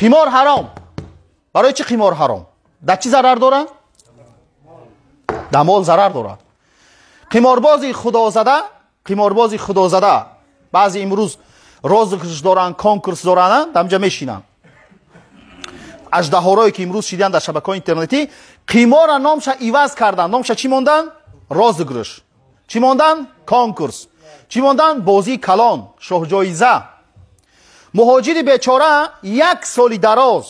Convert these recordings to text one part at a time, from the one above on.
қимор ҳаром барои чӣ қимор ҳаром? Дар чӣ зарар дорад дар мол зарар дорад қиморбози худозада қиморбози худозада. Баъзе имрӯз розыгш доранд конкурс доранд дамҷа мешинанд. Аждаҳорое ки имрӯз шидан дар шабакаҳои интернетӣ қимора номша иваз кардан номша чӣ мондан розыгрыш чӣ мондан конкурс. Чӣ мондан бозии калон шоҳҷоиза مهاجری بیچاره یک سالی دراز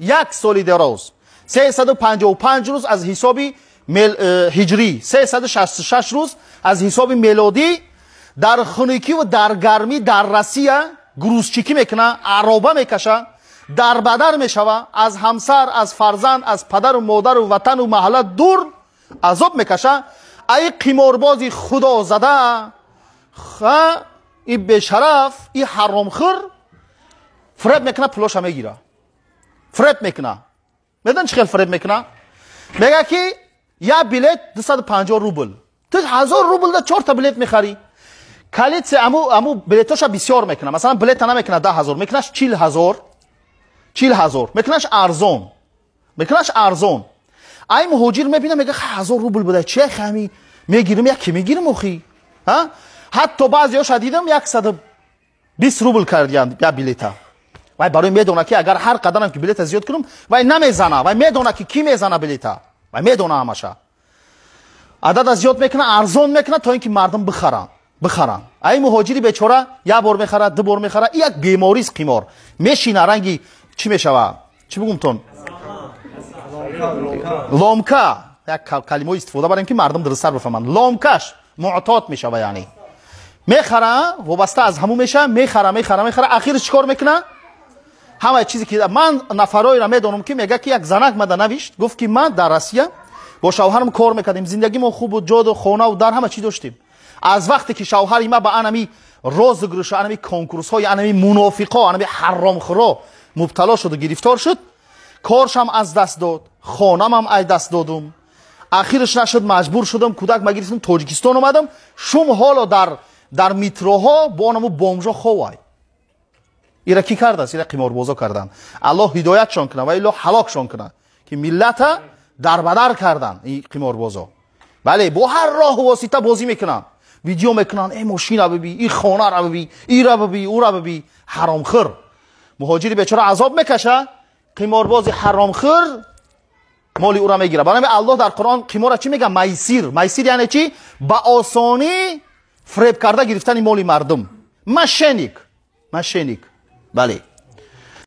یک سالی دراز. 355 روز از حسابی هجری. 366 روز از حساب میلادی. در خنکی و در گرمی در روسیه گروزچیکی می‌کنه عرابه می‌کشه در بدر می‌شوه از همسر از فرزند از پدر و مادر و وطن و محله دور عذاب می‌کشه. ای قیماربازی خدا زده این بشرف این حرامخور فرد می‌کنه پلوش هم می‌گیره فرد می‌کنه میدن چه خیلی فرد می‌کنه میگه که یا بلیت 250 روبل. تو هزار روبل ده چهار تا بلیت می‌خری. کلیت امو امو بلیتاش بسیار می‌کنه مثلا بلیت نمی‌کنه ده هزار. میکنش چیل هزار. چیل هزار. میکنش ارزون میکنش ارزون ای مهاجر می‌بینه میگه هزار روبل بوده. چه خمی؟ می‌گیرم یکی می‌گیرم اخی ها؟ حتی ها یک صد بیس روبل کردیم یا بلیتا. вай барои медонад ки агар ҳар қадарам ки билета зиёд кунам вай намезана вай медонад ки кӣ мезана билета? Вай медона ҳамаша? Адада зиёд мекунад арзон мекунад то ин ки мардум бихаранд бихаранд ай муҳоҷири бечора як бор мехарад ду бор мехарад як беморист қимор. Мешина ранги чӣ мешавад чӣ бугумтон ломка. Як калимаи истифода барем ки мардум дурусттар бифаҳманд. Ломкаш муътод мешава яъне. Мехара вобаста аз ҳамӯ меша мехара мехара мехара ахир чӣ кор мекуна همه چیزی که من نفرایی را می‌دونم که میگه که یک زنک مده نوشت گفت که من در روسیه با شوهرم کار می‌کردیم زندگی ما خوب و جاد و خونه و در همه چی داشتیم از وقتی که شوهر ما به انمی روزگرش انمی کنکورس های انمی منافقا انمی حرام خورا مبتلا شد و گرفتار شد کارشم از دست داد خانم هم از دست دادم اخیرش نشد مجبور شدم کودک مگیرستم ایرا کی است ایرا قماربازا کردن الله هدایتشان کنه و الا هلاکشان کنه که ملت در بدر کردن این قماربازا بله با هر راه و واسطه بازی می‌کنن ویدیو می‌کنن ای ماشین را ببی این خانه را ببی این را ببی او را ببی حرامخور مهاجری بیچاره عذاب می‌کشه قمارباز حرامخور مالی او را می‌گیره برای الله در قرآن قمار چی میگه میسیر میسیر یعنی چی با آسانی فریب کرده گرفتن مالی مردم مشنیک مشنیک بله